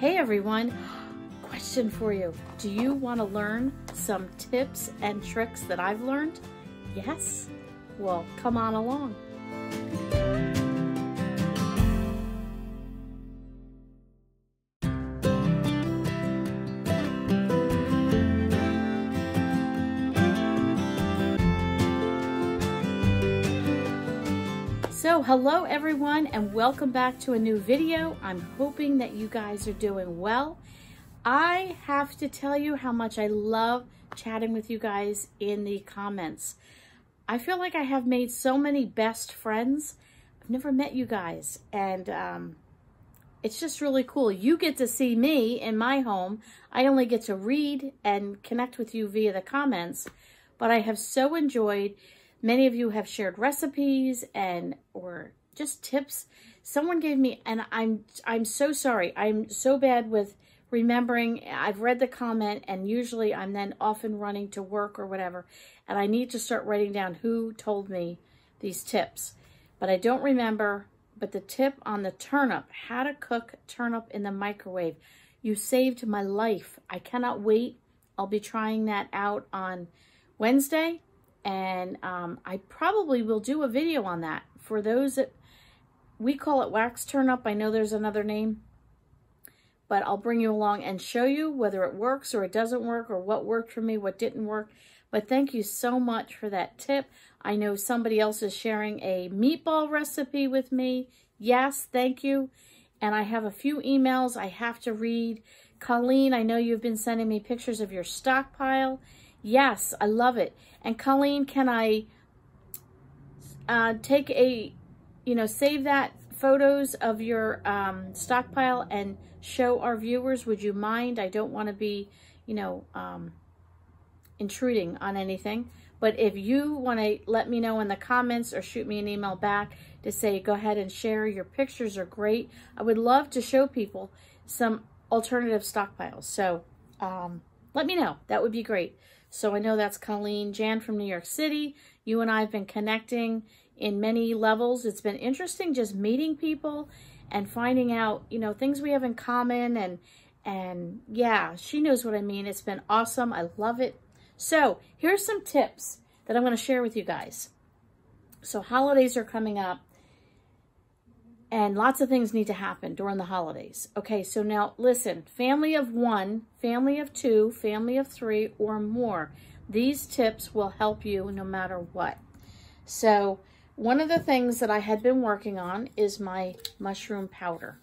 Hey everyone, question for you. Do you want to learn some tips and tricks that I've learned? Yes? Well, come on along. Hello everyone and welcome back to a new video. I'm hoping that you guys are doing well. I have to tell you how much I love chatting with you guys in the comments. I feel like I have made so many best friends. I've never met you guys and um, it's just really cool. You get to see me in my home. I only get to read and connect with you via the comments, but I have so enjoyed Many of you have shared recipes and or just tips. Someone gave me, and I'm I'm so sorry. I'm so bad with remembering. I've read the comment, and usually I'm then often running to work or whatever, and I need to start writing down who told me these tips. But I don't remember. But the tip on the turnip, how to cook turnip in the microwave. You saved my life. I cannot wait. I'll be trying that out on Wednesday and um, I probably will do a video on that. For those that, we call it wax turnip. I know there's another name, but I'll bring you along and show you whether it works or it doesn't work or what worked for me, what didn't work. But thank you so much for that tip. I know somebody else is sharing a meatball recipe with me. Yes, thank you. And I have a few emails I have to read. Colleen, I know you've been sending me pictures of your stockpile Yes, I love it. And Colleen, can I uh, take a, you know, save that photos of your um, stockpile and show our viewers? Would you mind? I don't want to be, you know, um, intruding on anything. But if you want to let me know in the comments or shoot me an email back to say, go ahead and share, your pictures are great. I would love to show people some alternative stockpiles. So um, let me know. That would be great. So I know that's Colleen Jan from New York City. You and I have been connecting in many levels. It's been interesting just meeting people and finding out, you know, things we have in common and and yeah, she knows what I mean. It's been awesome. I love it. So here's some tips that I'm going to share with you guys. So holidays are coming up and lots of things need to happen during the holidays. Okay, so now listen, family of one, family of two, family of three, or more. These tips will help you no matter what. So one of the things that I had been working on is my mushroom powder.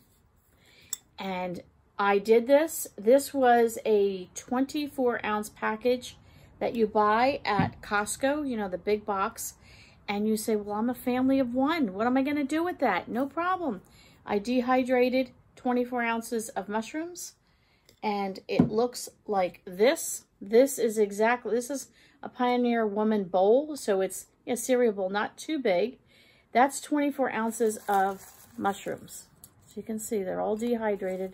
And I did this. This was a 24 ounce package that you buy at Costco, you know, the big box and you say, well, I'm a family of one. What am I going to do with that? No problem. I dehydrated 24 ounces of mushrooms and it looks like this. This is exactly, this is a Pioneer Woman bowl. So it's a cereal bowl, not too big. That's 24 ounces of mushrooms. So you can see they're all dehydrated.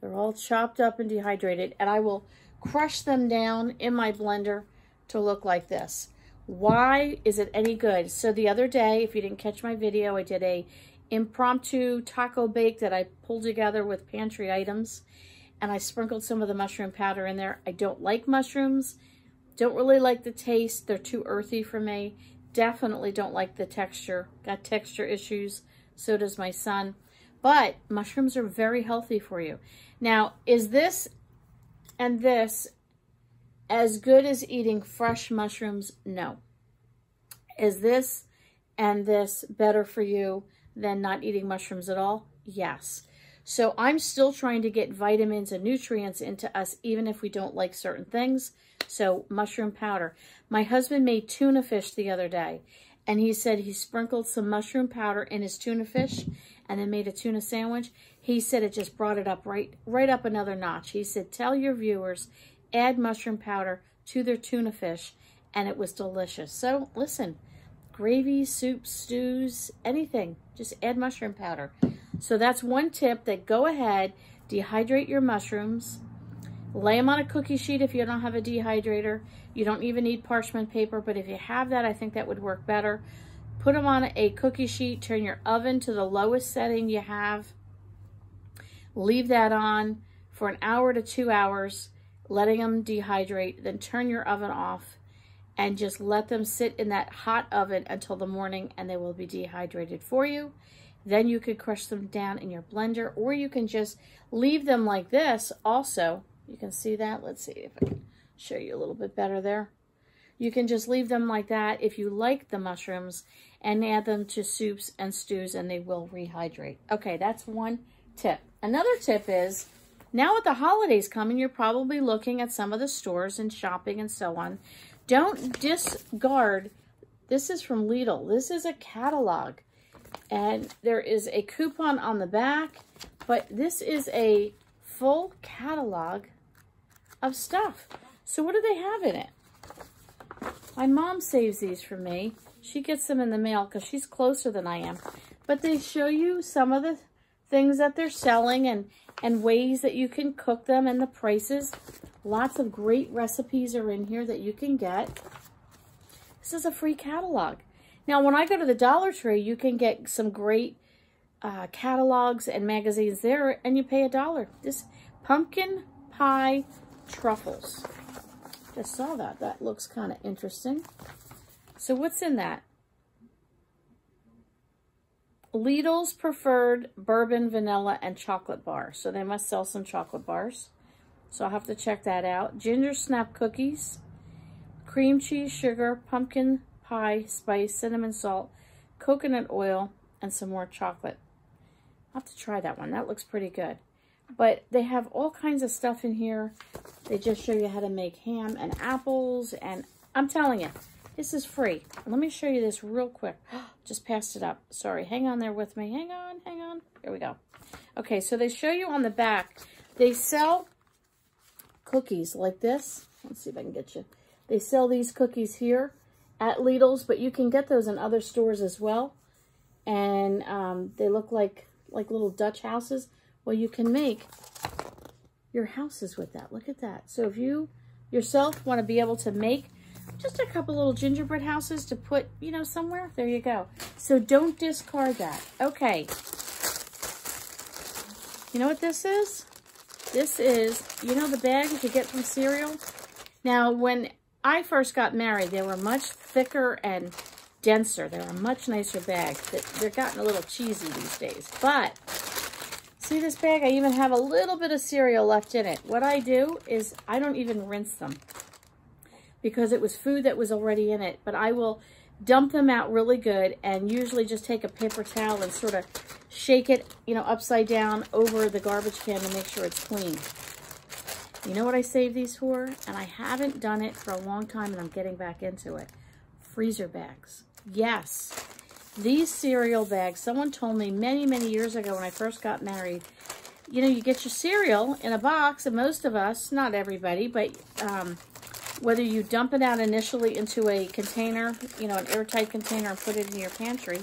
They're all chopped up and dehydrated. And I will crush them down in my blender to look like this. Why is it any good? So the other day, if you didn't catch my video, I did a impromptu taco bake that I pulled together with pantry items. And I sprinkled some of the mushroom powder in there. I don't like mushrooms. Don't really like the taste. They're too earthy for me. Definitely don't like the texture. Got texture issues. So does my son. But mushrooms are very healthy for you. Now, is this and this as good as eating fresh mushrooms? No. Is this and this better for you than not eating mushrooms at all? Yes. So I'm still trying to get vitamins and nutrients into us even if we don't like certain things. So mushroom powder. My husband made tuna fish the other day and he said he sprinkled some mushroom powder in his tuna fish and then made a tuna sandwich. He said it just brought it up right right up another notch. He said, tell your viewers add mushroom powder to their tuna fish, and it was delicious. So listen, gravy, soup, stews, anything, just add mushroom powder. So that's one tip that go ahead, dehydrate your mushrooms, lay them on a cookie sheet if you don't have a dehydrator. You don't even need parchment paper, but if you have that, I think that would work better. Put them on a cookie sheet, turn your oven to the lowest setting you have. Leave that on for an hour to two hours, letting them dehydrate. Then turn your oven off and just let them sit in that hot oven until the morning and they will be dehydrated for you. Then you could crush them down in your blender or you can just leave them like this also. You can see that. Let's see if I can show you a little bit better there. You can just leave them like that if you like the mushrooms and add them to soups and stews and they will rehydrate. Okay, that's one tip. Another tip is now with the holidays coming, you're probably looking at some of the stores and shopping and so on. Don't discard, this is from Lidl. This is a catalog and there is a coupon on the back, but this is a full catalog of stuff. So what do they have in it? My mom saves these for me. She gets them in the mail because she's closer than I am. But they show you some of the things that they're selling and, and ways that you can cook them and the prices. Lots of great recipes are in here that you can get. This is a free catalog. Now, when I go to the Dollar Tree, you can get some great uh, catalogs and magazines there, and you pay a dollar. This pumpkin pie truffles. Just saw that. That looks kind of interesting. So what's in that? Lidl's preferred bourbon, vanilla, and chocolate bar. So they must sell some chocolate bars. So I'll have to check that out. Ginger snap cookies, cream cheese, sugar, pumpkin pie, spice, cinnamon salt, coconut oil, and some more chocolate. I'll have to try that one. That looks pretty good. But they have all kinds of stuff in here. They just show you how to make ham and apples. And I'm telling you, this is free. Let me show you this real quick. Oh, Just passed it up. Sorry, hang on there with me. Hang on, hang on. Here we go. Okay, so they show you on the back. They sell cookies like this. Let's see if I can get you. They sell these cookies here at Lidl's, but you can get those in other stores as well. And um, they look like, like little Dutch houses. Well, you can make your houses with that. Look at that. So if you yourself want to be able to make just a couple little gingerbread houses to put, you know, somewhere, there you go. So don't discard that. Okay. You know what this is? This is, you know the bags you get from cereal? Now, when I first got married, they were much thicker and denser. They were much nicer bags. They're gotten a little cheesy these days. But See this bag? I even have a little bit of cereal left in it. What I do is I don't even rinse them because it was food that was already in it. But I will dump them out really good and usually just take a paper towel and sort of shake it, you know, upside down over the garbage can to make sure it's clean. You know what I save these for? And I haven't done it for a long time and I'm getting back into it. Freezer bags. Yes. These cereal bags, someone told me many, many years ago when I first got married, you know, you get your cereal in a box, and most of us, not everybody, but um, whether you dump it out initially into a container, you know, an airtight container and put it in your pantry,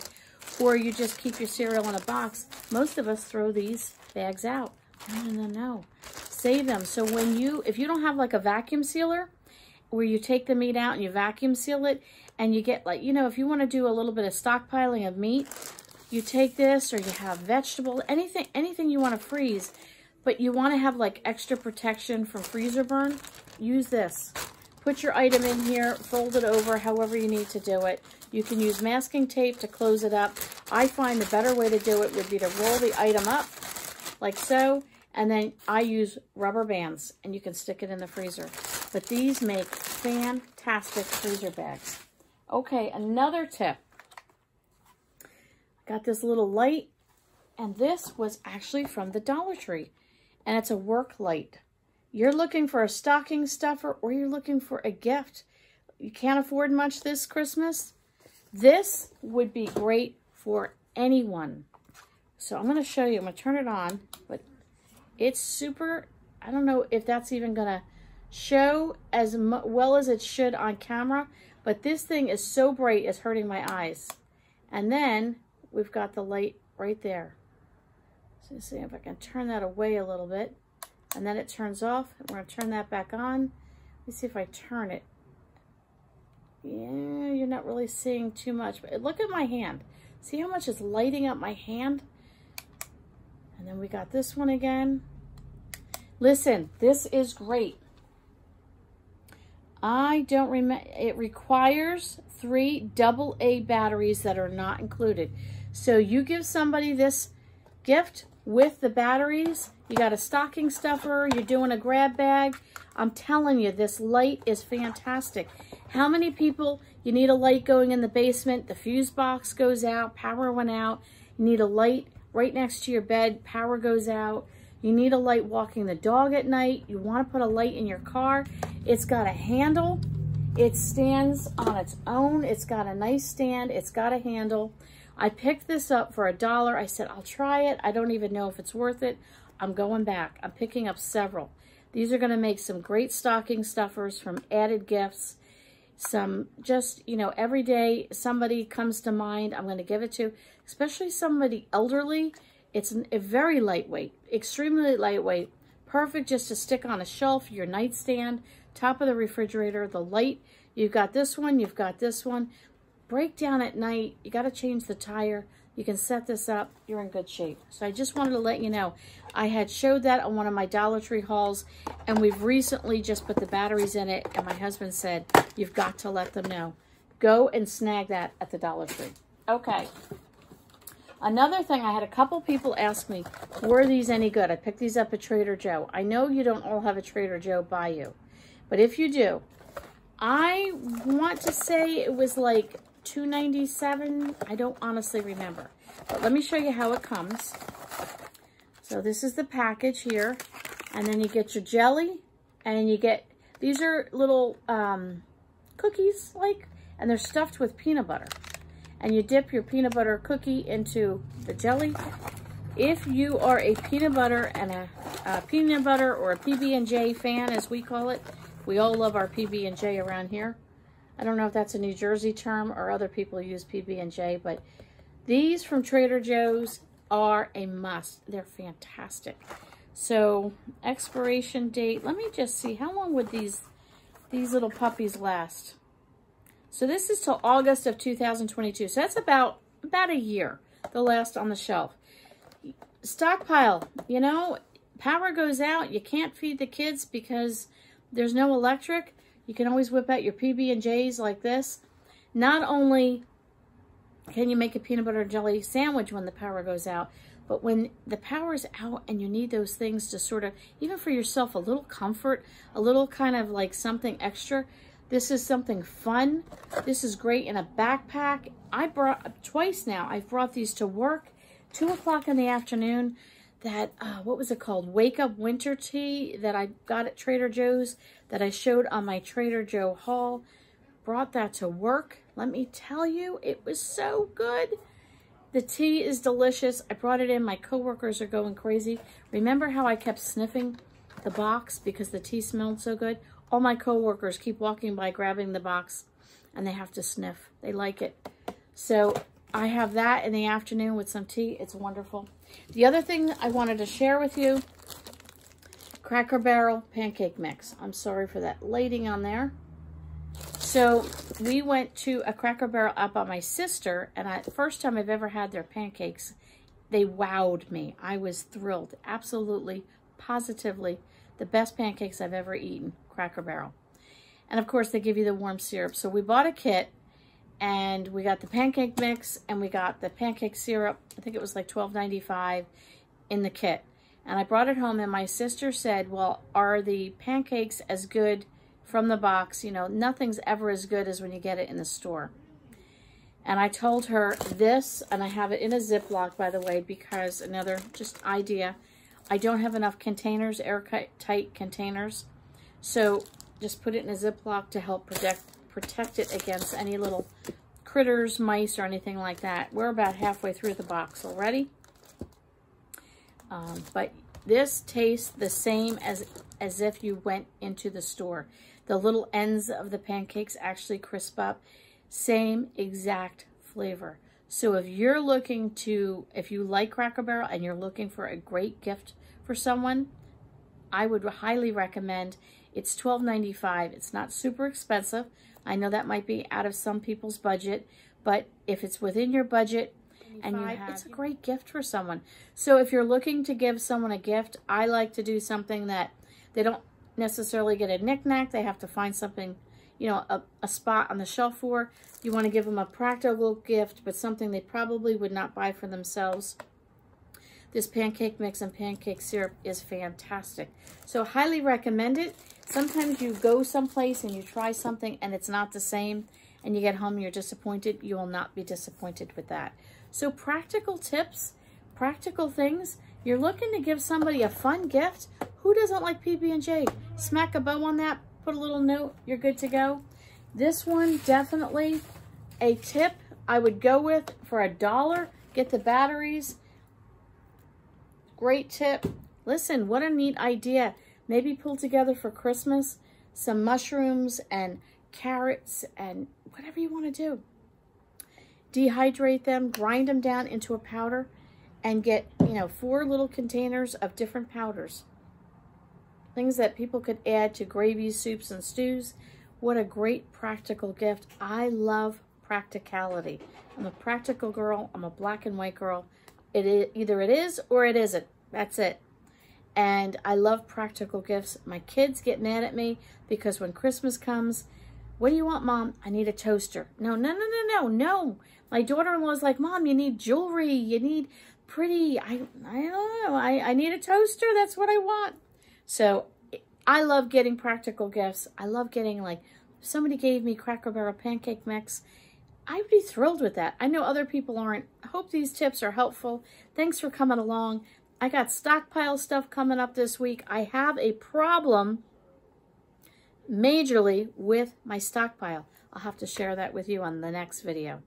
or you just keep your cereal in a box, most of us throw these bags out. No, no, no. Save them. So when you, if you don't have like a vacuum sealer, where you take the meat out and you vacuum seal it, and you get like, you know, if you want to do a little bit of stockpiling of meat, you take this or you have vegetable, anything, anything you want to freeze, but you want to have like extra protection from freezer burn, use this. Put your item in here, fold it over however you need to do it. You can use masking tape to close it up. I find the better way to do it would be to roll the item up like so, and then I use rubber bands and you can stick it in the freezer. But these make fantastic freezer bags. Okay, another tip. Got this little light, and this was actually from the Dollar Tree, and it's a work light. You're looking for a stocking stuffer or you're looking for a gift. You can't afford much this Christmas. This would be great for anyone. So I'm going to show you. I'm going to turn it on, but it's super, I don't know if that's even going to show as well as it should on camera, but this thing is so bright, it's hurting my eyes. And then we've got the light right there. So let's see if I can turn that away a little bit. And then it turns off. We're to turn that back on. Let's see if I turn it. Yeah, you're not really seeing too much. But look at my hand. See how much is lighting up my hand? And then we got this one again. Listen, this is great. I don't remember, it requires three double A batteries that are not included. So you give somebody this gift with the batteries, you got a stocking stuffer, you're doing a grab bag. I'm telling you, this light is fantastic. How many people, you need a light going in the basement, the fuse box goes out, power went out, you need a light right next to your bed, power goes out, you need a light walking the dog at night, you want to put a light in your car, it's got a handle, it stands on its own, it's got a nice stand, it's got a handle. I picked this up for a dollar. I said, I'll try it. I don't even know if it's worth it. I'm going back. I'm picking up several. These are going to make some great stocking stuffers from added gifts. Some just, you know, every day somebody comes to mind, I'm going to give it to, especially somebody elderly. It's a very lightweight, extremely lightweight, perfect just to stick on a shelf, your nightstand, top of the refrigerator, the light. You've got this one, you've got this one. Break down at night, you got to change the tire. You can set this up, you're in good shape. So I just wanted to let you know, I had showed that on one of my Dollar Tree hauls, and we've recently just put the batteries in it, and my husband said, you've got to let them know. Go and snag that at the Dollar Tree. Okay. Another thing, I had a couple people ask me, were these any good? I picked these up at Trader Joe. I know you don't all have a Trader Joe by you, but if you do, I want to say it was like 297 I don't honestly remember. But let me show you how it comes. So this is the package here. And then you get your jelly. And you get, these are little um, cookies like, and they're stuffed with peanut butter. And you dip your peanut butter cookie into the jelly. If you are a peanut butter and a, a peanut butter or a PB&J fan, as we call it, we all love our PB&J around here. I don't know if that's a New Jersey term or other people use PB&J, but these from Trader Joe's are a must. They're fantastic. So expiration date, let me just see, how long would these, these little puppies last? So this is till August of 2022. So that's about, about a year. They'll last on the shelf. Stockpile, you know, power goes out. You can't feed the kids because there's no electric. You can always whip out your PB&Js like this. Not only can you make a peanut butter and jelly sandwich when the power goes out, but when the power is out and you need those things to sort of, even for yourself, a little comfort, a little kind of like something extra, this is something fun. This is great in a backpack. I brought, twice now, I've brought these to work, 2 o'clock in the afternoon that, uh, what was it called? Wake Up Winter Tea that I got at Trader Joe's that I showed on my Trader Joe haul. Brought that to work. Let me tell you, it was so good. The tea is delicious. I brought it in. My coworkers are going crazy. Remember how I kept sniffing the box because the tea smelled so good? All my coworkers keep walking by grabbing the box and they have to sniff. They like it. So I have that in the afternoon with some tea. It's wonderful. The other thing I wanted to share with you, Cracker Barrel pancake mix. I'm sorry for that lighting on there. So we went to a Cracker Barrel up by my sister, and I first time I've ever had their pancakes. They wowed me. I was thrilled. Absolutely, positively, the best pancakes I've ever eaten, Cracker Barrel. And of course, they give you the warm syrup. So we bought a kit, and we got the pancake mix and we got the pancake syrup. I think it was like $12.95 in the kit. And I brought it home and my sister said, well, are the pancakes as good from the box? You know, nothing's ever as good as when you get it in the store. And I told her this, and I have it in a Ziploc, by the way, because another just idea. I don't have enough containers, airtight containers. So just put it in a Ziploc to help protect protect it against any little critters, mice, or anything like that. We're about halfway through the box already. Um, but this tastes the same as, as if you went into the store. The little ends of the pancakes actually crisp up. Same exact flavor. So if you're looking to, if you like Cracker Barrel and you're looking for a great gift for someone, I would highly recommend. It's $12.95. It's not super expensive. I know that might be out of some people's budget, but if it's within your budget, and you have, it's a great gift for someone. So if you're looking to give someone a gift, I like to do something that they don't necessarily get a knickknack. They have to find something, you know, a, a spot on the shelf for. You want to give them a practical gift, but something they probably would not buy for themselves. This pancake mix and pancake syrup is fantastic. So highly recommend it. Sometimes you go someplace and you try something and it's not the same and you get home you're disappointed. You will not be disappointed with that. So practical tips, practical things. You're looking to give somebody a fun gift. Who doesn't like PB&J? Smack a bow on that, put a little note, you're good to go. This one, definitely a tip I would go with for a dollar. Get the batteries. Great tip. Listen, what a neat idea. Maybe pull together for Christmas some mushrooms and carrots and whatever you want to do. Dehydrate them, grind them down into a powder, and get, you know, four little containers of different powders. Things that people could add to gravies, soups, and stews. What a great practical gift. I love practicality. I'm a practical girl. I'm a black and white girl. It is, either it is or it isn't. That's it. And I love practical gifts. My kids get mad at me because when Christmas comes, what do you want, Mom? I need a toaster. No, no, no, no, no, no. My daughter-in-law is like, Mom, you need jewelry. You need pretty. I, I don't know. I, I need a toaster. That's what I want. So I love getting practical gifts. I love getting like, somebody gave me Cracker Barrel pancake mix. I'd be thrilled with that. I know other people aren't. I hope these tips are helpful. Thanks for coming along. I got stockpile stuff coming up this week. I have a problem majorly with my stockpile. I'll have to share that with you on the next video.